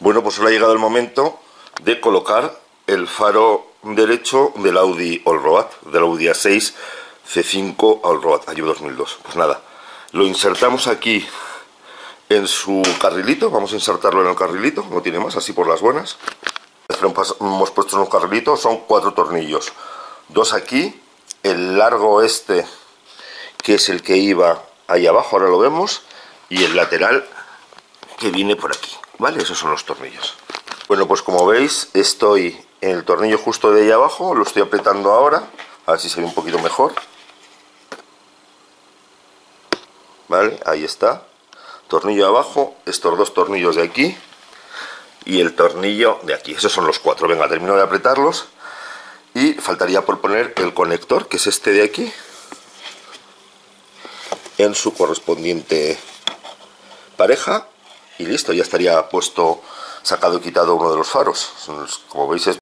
Bueno, pues ahora ha llegado el momento de colocar el faro derecho del Audi Allroad, del Audi A6 C5 Allroad, año 2002. Pues nada, lo insertamos aquí en su carrilito, vamos a insertarlo en el carrilito, no tiene más, así por las buenas. Hemos puesto en un carrilito, son cuatro tornillos, dos aquí, el largo este, que es el que iba ahí abajo, ahora lo vemos, y el lateral que viene por aquí, ¿vale? Esos son los tornillos. Bueno, pues como veis, estoy en el tornillo justo de ahí abajo, lo estoy apretando ahora, a ver si se ve un poquito mejor. ¿Vale? Ahí está. Tornillo abajo, estos dos tornillos de aquí y el tornillo de aquí. Esos son los cuatro. Venga, termino de apretarlos. Y faltaría por poner el conector, que es este de aquí, en su correspondiente pareja. Y listo, ya estaría puesto, sacado y quitado uno de los faros. Como veis es